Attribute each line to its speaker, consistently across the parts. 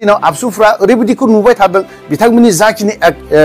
Speaker 1: दिनाव आबसुफ्रा ओरैबायदिखौ नुबाय थादों बिथांमोननि जाखिनि एक- ओ,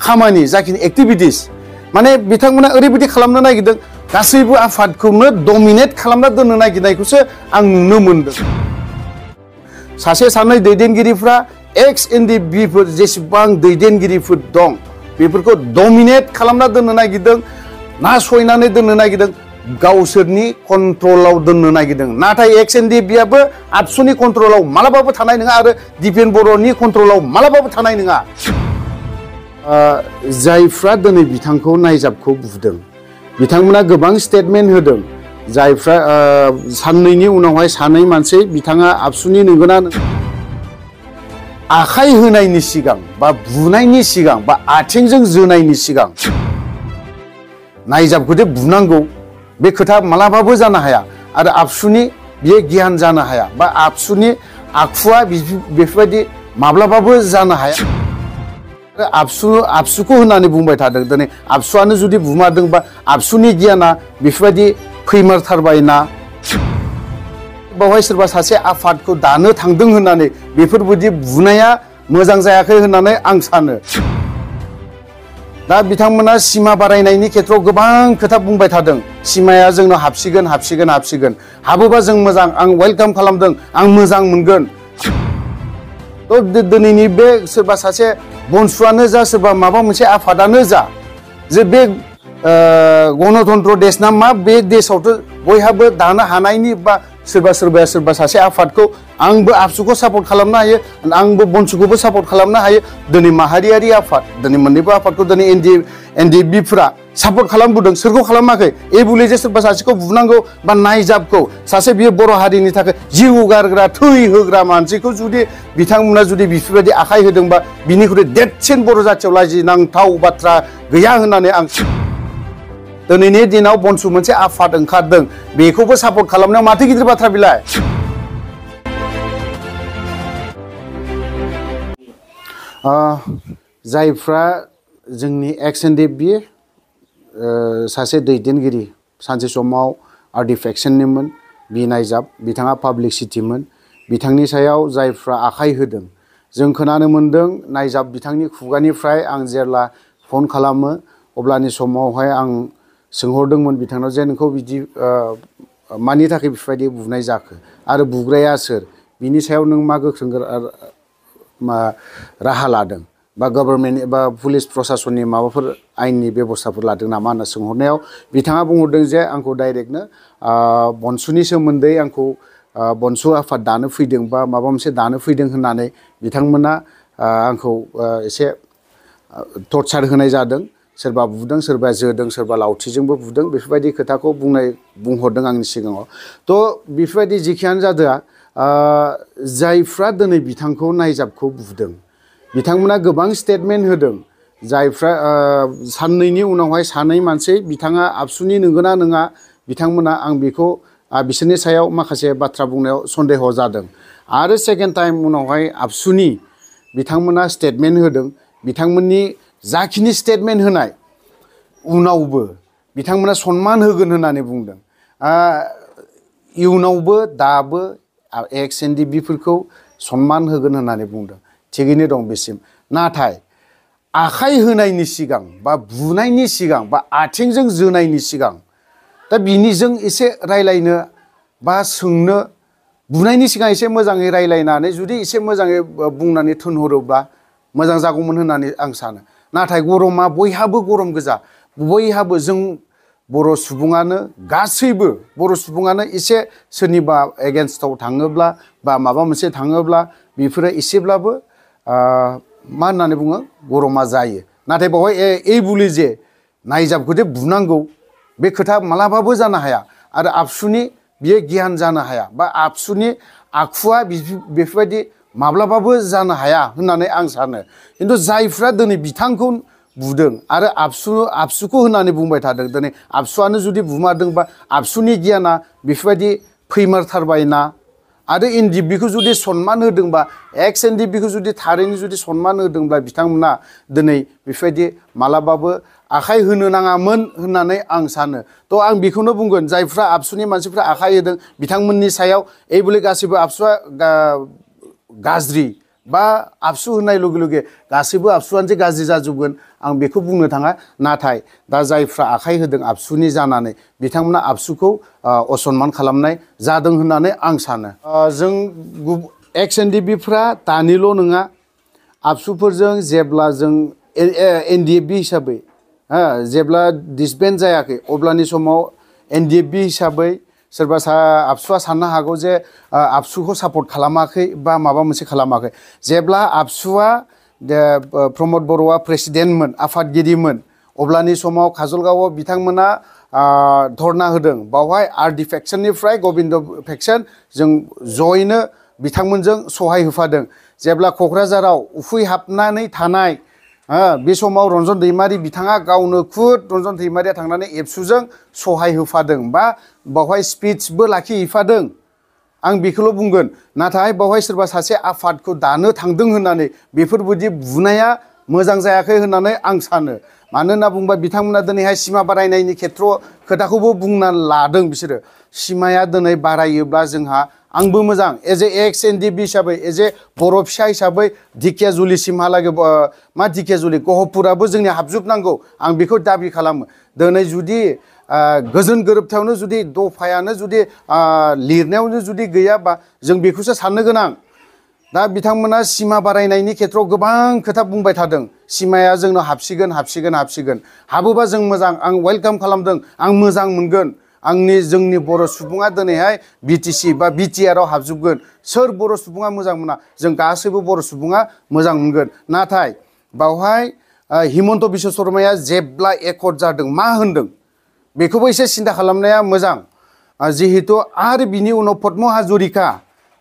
Speaker 1: खामानि जाखिनि एक्टिभिटिस माने बिथांमोना ओरैबायदि खालामनो नागिरदों गासैबो आफादखौनो डमिनेट खालामना दोननो नागिरनायखौसो आं नुनो मोनदों सासे सानै दैदेनगिरिफ्रा एक्स एन डि बिफोर जेसेबां दैदेनगिरिफोर दं बेफोरखौ डमिनेट खालामना दोननो नागिरदों नासयनानै दोननो नागिरदों गावसोरनि कन्ट्रलाव दोननो नागिरदों नाथाय एक्स एन डि बियाबो आबसुनि कन्ट्रलाव मालाबाबो थानाय नङा आरो दिपेन बर'नि कन्ट्रलाव मालाबाबो थानाय नङा ओ, जायफ्रा दिनै बिथांखौ नायजाबखौ बुदों बिथांमोना गोबां स्टेटमेन्ट होदों जायफ्रा ओ, साननैनि उनावहाय सानै मानसि बिथाङा आबसुनि नंगौना नङा? आखाइ होनायनि सिगां बा बुनायनि सिगां बा आथिंजों जोनायनि सिगां नायजाबखौदे बुनांगौ बे खोथा मालाबाबो जानो हाया। आरो आबसुनि बियो गियान जानो हाया। बा आबसुनि बिदि- बेफोरबायदि माब्लाबाबो जानो हाया। आरो आबसु, आबसुखौ होननानै बुंबाय थादों। दिनै आबसुआनो जुदि बुमारदोंबा आबसुनि गियाना बेफोरबायदि फैमारथारबायना। बावहाय सोरबा सासे आफादखौ दानो थांदों होननानै बेफोरबायदि बुनाया मोजां जायाखै होननानै आं सानो। दा बिथांमोना सिमा बारायनायनि खेथ्रआव गोबां खोथा बुंबाय थादों। सिमाया जोंनाव हाबसिगोन हाबसिगोन हाबसिगोन। हाबोबा जों मोजां, आं वेलकाम खालामदों, आं मोजां मोनगोन। दिनैनि बे सोरबा सासे बनसुआनो जा, सोरबा माबा मोनसे आफादानो जा, जे बे गणतन्त्र देश ना मा बे देशआवथ' बयहाबो दानो हानायनि बा सोरबा सोरबाया सोरबा सासे आफादखौ आंबो आबसुखौ सापर्ट खालामनो हायो, आंबो बनसुखौबो सापर्ट खालामनो हायो। दिनै माहारियारि आफाद, दिनै मोननैबो आफादखौ दिनै एनडि एनडिबिफ्रा सापर्ट खालामबोदों। सोरखौ खालामाखै? ए बुले जे सोरबा सासेखौ बुनांगौ बा नायजाबखौ। सासे बियो बर' हारिनि थाखाय जिउ गारग्रा, थै होग्रा मानसिखौ जुदि बिथांमोना जुदि बेफोरबायदि आखाइ होदोंबा बिनिख्रुइ देरसिन बर' जाथियाव लाजिनांथाव बाथ्रा गैया होननानै आं दिनैनि दिनाव बनसु मोनसे आफाद ओंखारदों। बेखौबो सापर्ट खालामनायाव माथो गिदिर बाथ्रा बिलाय जायफ्रा जोंनि एक्स एन डि बि सासे दैदेनगिरि। सानसे समाव आर्टिफेक्सननिमोन बि नायजाब बिथाङा पाब्लिसिटिमोन बिथांनि सायाव जायफ्रा आखाइ होदों, जों खोनानो मोन्दों, नायजाब बिथांनि खुगानिफ्राय आं जेब्ला फन खालामो, अब्लानि समावहाय आं सोंहरदोंमोन बिथांनाव जे नोंखौ बिदि मानि थाखाय बेफोरबायदि बुनाय जाखो? आरो बुग्राया सोर? बिनि सायाव नों मा गोख्रों मा राहा लादों? बा गभर्नमेन्ट एबा पुलिस प्रसासननि माबाफोर आयेननि बेब'स्थाफोर लादों नामा होनना सोंहरनायाव बिथाङा बुंहरदों जे आंखौ डाइरेक्टनो बनसुनि सोमोन्दै आंखौ बनसु आफाद दानो फैदों बा माबा मोनसे दानो फैदों होननानै बिथांमोना आंखौ एसे टर्चार होनाय जादों। सोरबा बुदों सोरबा जोदों सोरबा लावथिजोंबो बुदों बेफोरबायदि खोथाखौ बुंनाय बुंहरदों आंनि सिगाङाव थ' बेफोरबायदि जेखियानो जादोआ आ, जायफ्रा दिनै बिथांखौ नायजाबखौ बुदों बिथांमोना गोबां स्टेटमेन्ट होदों जायफ्रा आ, साननैनि उनावहाय सानै मानसि बिथाङा आबसुनि नंगौना नङा बिथांमोना आं बेखौ आ, बिसोरनि सायाव माखासे बाथ्रा बुंनायाव सन्देह जादों आरो सेकेन्ड टाइम उनावहाय आबसुनि बिथांमोना स्टेटमेन्ट होदों बिथांमोननि जाखिनि स्टेटमेन्ट होनाय उनावबो बिथांमोना सनमान होगोन होननानै बुंदों आ, इयुनावबो दाबो एक्स एन डि बिफोरखौ सनमान होगोन होननानै बुंदों थिगैनो दं बेसिम नाथाय आखाइ होनायनि सिगां बा बुनायनि सिगां बा आथिंजों जोनायनि सिगां दा बिनिजों एसे रायलायनो बा सोंनो बुनायनि सिगां एसे मोजाङै रायलायनानै जुदि एसे मोजाङै बुंनानै थोनहरोब्ला मोजां जागौमोन होननानै आं सानो नाथाय गरमा बयहाबो गरम गोजा बयहाबो जों बर' सुबुङानो गासैबो बर' सुबुङानो एसे सोरनिबा एगेन्स्टआव थाङोब्ला बा माबा मोनसे थाङोब्ला बेफोरो एसेब्लाबो आ, मा होननानै बुङो गरमा जायो नाथाय बेवहाय ए- এই बुलि जे नायजाबखौदे बुनांगौ बे खोथा मालाबाबो जानो हाया आरो आबसुनि बियो गियान जानो हाया बा आबसुनि आखुवा बिदि- बेफोरबायदि माब्लाबाबो जानो हाया होननानै आं सानो खिन्थु जायफ्रा दिनै बिथांखौ बुदों आरो आबसु आबसुखौ होननानै बुंबाय थादों दिनै आबसुआनो जुदि बुमारदोंबा आबसुनि गियाना बेफोरबायदि फैमारथारबायना आरो एन डि बिखौ जुदि सनमान होदोंबा एक्स एन डि बिखौ जुदि थारैनो जुदि सनमान होदोंब्ला बिथांमोना दिनै बेफोरबायदि मालाबाबो आखाइ होनो नाङामोन होननानै आं सानो थ' आं बेखौनो बुंगोन जायफ्रा आबसुनि मानसिफ्रा आखाइ होदों बिथांमोननि सायाव एइबुलि गासैबो आबसुआ गा- गाज्रि बा आबसु होननाय लगे लगे गासैबो आबसुआनो जे गाज्रि जाजोबगोन आं बेखौ बुंनो थाङा नाथाय दा जायफ्रा आखाइ होदों आबसुनि जानानै बिथांमोना आबसुखौ ओ, असनमान खालामनाय जादों होननानै आं सानो ओ, जों एक्स एन डि बिफ्रा दानिल' नङा आबसुफोरजों जेब्ला जों एन डि एफ बि हिसाबै हो, जेब्ला डिसबेन्ड जायाखै अब्लानि समाव एन डि एफ बि हिसाबै सोरबा सा आबसुआ साननो हागौ जे आबसुखौ सापर्ट खालामाखै बा माबा मोनसे खालामाखै। जेब्ला आबसुआ प्रमद बर'आ प्रेसिडेन्टमोन, आफादगिरिमोन, अब्लानि समाव काजलगावआव बिथांमोना धरना होदों। बावहाय आर डि फेक्सननिफ्राय गबिन्द फेक्सन जों जयैनो बिथांमोनजों सहाय होफादों। जेब्ला क'क्राझाराव उखैहाबनानै थानाय बे समाव रन्जन दैमारि बिथाङा गावनो खुद रन्जन दैमारिया थांनानै एबसुजों सहाय होफादों बा बावहाय स्पिचबो लाखिहैफादों आं बेखौल' बुंगोन नाथाय बावहाय सोरबा सासे आफादखौ दानो थांदों होननानै बेफोरबायदि बुनाया मोजां जायाखै होननानै आं सानो मानो होनना बुङोबा बिथांमोना दिनैहाय सिमा बारायनायनि खेथ्र खोथाखौबो बुंना लादों बिसोरो। सिमाया दिनै बारायोब्ला जोंहा आंबो मोजां। As a ex N D B हिसाबै एज ए बर' फिसा हिसाबै धिकियाजुलिसिमहालागै ओ, मा धिकियाजुलि गहपुराबो जोंनि हाबजोबनांगौ। आं बेखौ दाबि खालामो। दिनै जुदि गोजोन गोरोबथायावनो जुदि दफायानो जुदि लिरनायावनो जुदि गैयाबा जों बेखौसो साननो गोनां। दा बिथांमोना सिमा बारायनायनि खेथ्रआव गोबां खोथा बुंबाय थादों सिमाया जोंनो हाबसिगोन हाबसिगोन हाबसिगोन हाबोबा जों मोजां आं वेलकाम खालामदों आं मोजां मोनगोन आंनि जोंनि बर' सुबुङा दिनैहाय बि टि सि बा बि टि आरआव हाबजोबगोन सोर बर' सुबुङा मोजां मोना जों गासैबो बर' सुबुङा मोजां मोनगोन नाथाय बावहाय ओ, हिमन्त बिश्व शर्माया जेब्ला एकर्ड जादों मा होनदों बेखौबो एसे सिन्था खालामनाया मोजां आ, जिहेथु आरो बिनि उनाव पद्म हाजरिका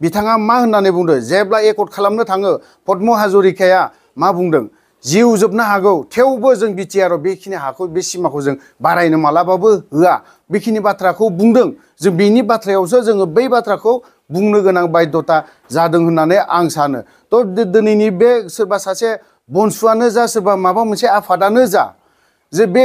Speaker 1: बिथाङा मा होननानै बुंदों? जेब्ला एकर्ड खालामनो थाङो, पद्म हाजरिकाया मा बुंदों? जिउ जोबनो हागौ, थेवबो जों बिटिआरआव बेखिनि हाखौ, बे सिमाखौ जों बारायनो मालाबाबो होआ। बेखिनि बाथ्राखौ बुंदों। जों बेनि बाथ्रायावसो जोङो बै बाथ्राखौ बुंनो गोनां बायधता जादों होननानै आं सानो। थ' दिनैनि बे सोरबा सासे बनसुआनो जा, सोरबा माबा मोनसे आफादानो जा, जे बे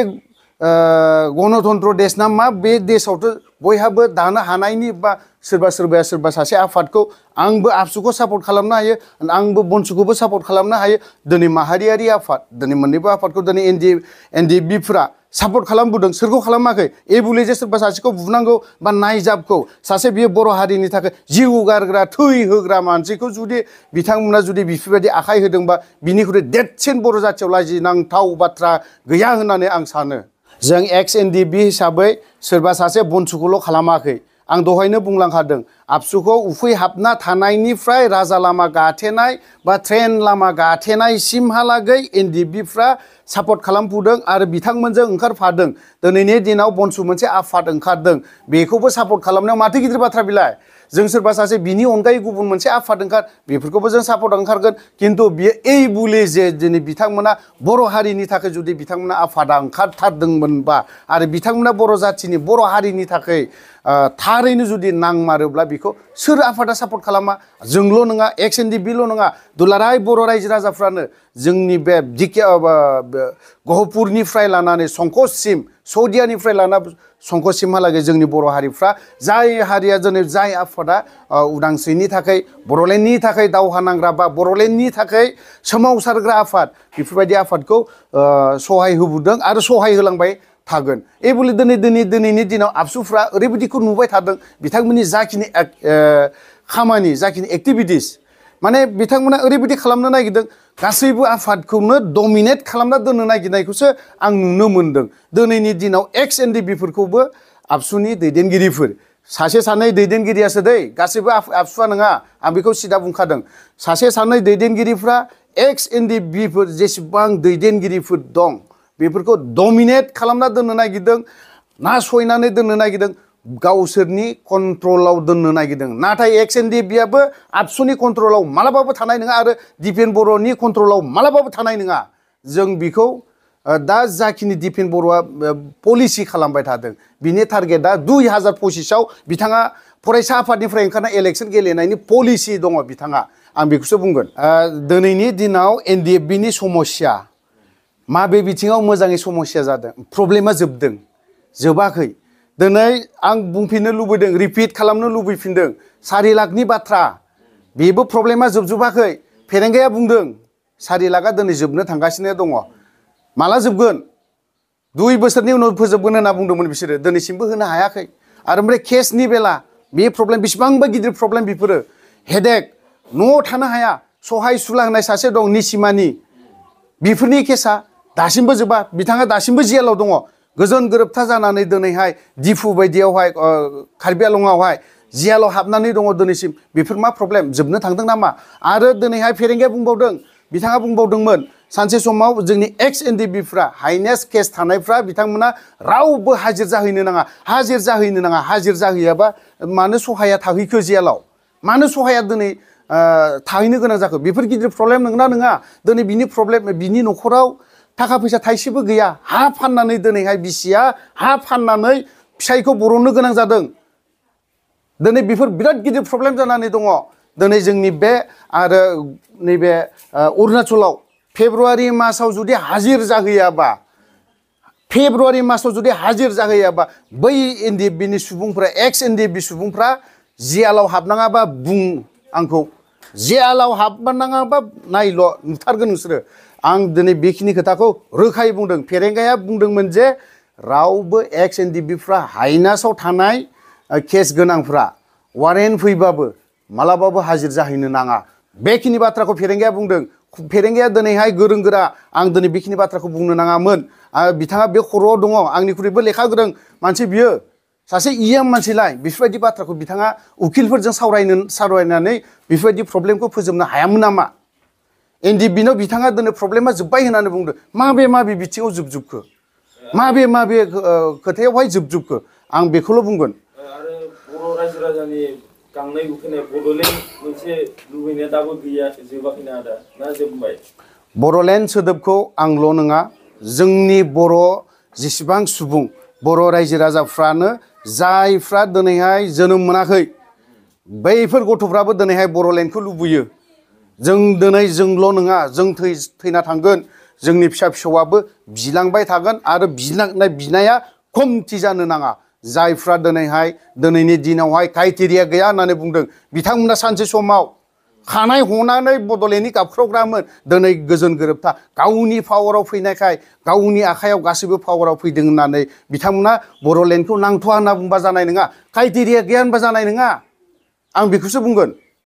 Speaker 1: गणतन्त्र देश ना मा बे देशआवथ' बयहाबो दानो हानायनि बा सोरबा सोरबाया सोरबा सासे आफादखौ आंबो आबसुखौ सापर्ट खालामनो हायो आंबो बनसुखौबो सापर्ट खालामनो हायो। दिनै माहारियारि आफाद, दिनै मोननैबो आफादखौ दिनै एन डि एन डि बिफ्रा सापर्ट खालामबोदों। सोरखौ खालामाखै? एबुले जे सोरबा सासेखौ बुनांगौ बा नायजाबखौ। सासे बियो बर' हारिनि थाखाय जिउ गारग्रा, थै होग्रा मानसिखौ जुदि बिथांमोना जुदि बेफोरबायदि आखाइ होदोंबा बिनिख्रुइ देरसिन बर' जाथियाव लाजिनांथाव बाथ्रा गैया होननानै आं सानो। जों एक्स एन डि बि हिसाबै सोरबा सासे बनसुखौल' खालामाखै। आं दहायनो बुंलांखादों, आबसुखौ उखैहाबना थानायनिफ्राय राजा लामा गाथेनाय बा ट्रेन लामा गाथेनायसिमहालागै एन डि बिफ्रा सापर्ट खालामफुदों आरो बिथांमोनजों ओंखारफादों। दिनैनि दिनाव बनसु मोनसे आफाद ओंखारदों। बेखौबो सापर्ट खालामनायाव माथो गिदिर बाथ्रा बिलाय जों सोरबा सासे बिनि अनगायै गुबुन मोनसे आफाद ओंखार बेफोरखौबो जों सापर्ट ओंखारगोन खिन्थु बियो এই बुले जे दिनै बिथांमोना बर' हारिनि थाखाय जुदि बिथांमोना आफादा ओंखारथारदोंमोनबा आरो बिथांमोना बर' जाथिनि बर' हारिनि थाखाय ओ, थारैनो जुदि नांमारोब्ला बेखौ सोर आफादा सापर्ट खालामा? जोंल' नङा एक्स एन डि बिल' नङा। दुलाराय बर' रायजो राजाफ्रानो जोंनि बे दिखिया गहपुरनिफ्राय लानानै संकससिम सौदियानिफ्राय लाना संकससिमहालागै जोंनि बर' हारिफ्रा जाय हारिया दिनै जाय आफादा उदांस्रिनि थाखाय बर'लेण्डनि थाखाय दावहा नांग्रा बा बर'लेण्डनि थाखाय सोमावसारग्रा आफाद, बेफोरबायदि आफादखौ सहाय होबोदों आरो सहाय होलांबाय थागोन। ए बले दिनै दिनै दिनैनि दिनाव आबसुफ्रा ओरैबायदिखौ नुबाय थादों। बिथांमोननि जाखिनि खामानि, जाखिनि एक्टिभिटिस माने बिथांमोना ओरैबायदि खालामनो नागिरदों, गासैबो आफादखौनो डमिनेट खालामना दोननो नागिरनायखौसो आं नुनो मोनदों। दिनैनि दिनाव एक्स एन डि बिफोरखौबो आबसुनि दैदेनगिरिफोर। सासे सानै दैदेनगिरियासो दै, गासैबो आबसुआ नङा, आं बेखौ सिदा बुंखादों। सासे सानै दैदेनगिरिफ्रा एक्स एन डि बिफोर जेसेबां दैदेनगिरिफोर दं बेफोरखौ डमिनेट खालामना दोननो नागिरदों नासयनानै दोननो नागिरदों गावसोरनि कन्ट्रलाव दोननो नागिरदों नाथाय एक्स एन डि बियाबो आबसुनि कन्ट्रलाव मालाबाबो थानाय नङा आरो दिपेन बर'नि कन्ट्रलाव मालाबाबो थानाय नङा जों बेखौ ओ, दा जाखिनि दिपेन बर'आ पलिसि खालामबाय थादों बिनि टारगेटआ दुइ हाजार पसिसाव बिथाङा फरायसा आफादनिफ्राय ओंखारनाय इलेक्सन गेलेनायनि पलिसि दङ बिथाङा आं बेखौसो बुंगोन ओ, दिनैनि दिनाव एन डि एफ बिनि समस्या माबे बिथिङाव मोजाङै समस्या जादों प्रब्लेमा जोबदों जोबाखै दिनै आं बुंफिननो लुबैदों रिपिट खालामनो लुबैफिनदों सारि लाखनि बाथ्रा बेबो प्रब्लेमा जोबजोबाखै फेरेंगाया बुंदों सारि लाखा दिनै जोबनो थांगासिनो दङ माला जोबगोन दुइ बोसोरनि उनाव फोजोबगोन होनना बुंदोंमोन बिसोरो दिनैसिमबो होनो हायाखै आरो ओमफ्राय केसनि बेला बे प्रब्लेम बेसेबांबा गिदिर प्रब्लेम बेफोरो हेडेक न'आव थानो हाया सहाय सुला होनाय सासे दं निसिमानि बेफोरनि केसा दासिमबो जोबा। बिथाङा दासिमबो जेलाव दङ। गोजोन गोरोबथा जानानै दिनैहाय दिफु बायदियावहाय कार्बि आलङावहाय जेलाव हाबनानै दङ दिनैसिम। बेफोर मा प्रब्लेम? जोबनो थांदों नामा? आरो दिनैहाय फेरेंगाया बुंबावदों, बिथाङा बुंबावदोंमोन, सानसे समाव जोंनि एक्स एन डि बिफ्रा, हाइनेस्ट केस थानायफ्रा बिथांमोना रावबो हाजिर जाहैनो नाङा। हाजिर जाहैनो नाङा। हाजिर जाहैयाबा मानो सहाया थाहैखो जेलाव मानो सहाया दिनै थाहैनो गोनां जाखो? बेफोर गिदिर प्रब्लेम नंगौना नङा। दिनै बिनि प्रब्लेम, बिनि न'खराव थाखा फैसा थाइसेबो गैया। हा फाननानै दिनैहाय बिसिया हा फाननानै फिसायखौ बरननो गोनां जादों। दिनै बेफोर बिराद गिदिर प्रब्लेम जानानै दङ। दिनै जोंनि बे आरो नैबे अरुणाचलाव फेब्रुवारि मासाव जुदि हाजिर जाहैयाबा, फेब्रुवारि मासाव जुदि हाजिर जाहैयाबा, बै एन डि एफ़ बिनि सुबुंफ्रा, एक्स एन डि एफ़ बि सुबुंफ्रा जेलाव हाबनाङाबा बुं आंखौ। जेलाव हाबनाङाबा नायल' नुथारगोन नोंसोरो। आं दिनै बेखिनि खोथाखौ रोखायै बुंदों फेरेंगाया बुंदोंमोन जे रावबो एक्स एन डि बिफ्रा हाइनासाव थानाय केस गोनांफ्रा वारेन्ट फैबाबो मालाबाबो हाजिर जाहैनो नाङा बेखिनि बाथ्राखौ फेरेंगाया बुंदों फेरेंगाया दिनैहाय गोरों गोरा आं दिनै बेखिनि बाथ्राखौ बुंनो नाङामोन बिथाङा बे खर'आव दङ आंनिख्रुइबो लेखा गोरों मानसि बियो सासे इयाम मानसिलाय बेफोरबायदि बाथ्राखौ बिथाङा उकिलफोरजों सावरायनो सावरायनानै बेफोरबायदि प्रब्लेमखौ फोजोबनो हायामोन नामा एनडि बिनाव बिथाङा दिनै प्रब्लेमा जोब्बाय होननानै बुंदों। माबे माबे बिथिङाव जोबजोबखो? माबे माबे खोथायावहाय जोबजोबखो? आं बेखौल' बुंगोन।
Speaker 2: आरो बर' रायजो राजानि गांनाय उखैनाय बड'लेण्ड मोनसे लुबैनाया दाबो गैया जोबाखैना आदा? ना जोबबाय?
Speaker 1: बर'लेण्ड सोदोबखौ आंल' नङा। जोंनि बर' जेसेबां सुबुं बर' रायजो राजाफ्रानो जायफ्रा दिनैहाय जोनोम मोनाखै बैफोर गथ'फ्राबो दिनैहाय बर'लेण्डखौ लुबैयो। जों दिनै जोंल' नङा, जों थै थैना थांगोन। जोंनि फिसा फिसौआबो बिलांबाय थागोन आरो बिनाय बिनाया खमथि जानो नाङा। जायफ्रा दिनैहाय, दिनैनि दिनावहाय क्राइटेरिया गैया होननानै बुंदों, बिथांमोना सानसे समाव खानाय हनानै बड'लेण्डनि गाबख्रावग्रामोन दिनै गोजोन गोरोबथा। गावनि पावाराव फैनायखाय गावनि आखायाव गासैबो पावाराव फैदों होननानै बिथांमोना बर'लेण्डखौ नांथ'वा होनना बुंबा जानाय नङा। क्राइटेरिया गैया होनबा जानाय नङा। आं बेखौसो बुंगोन।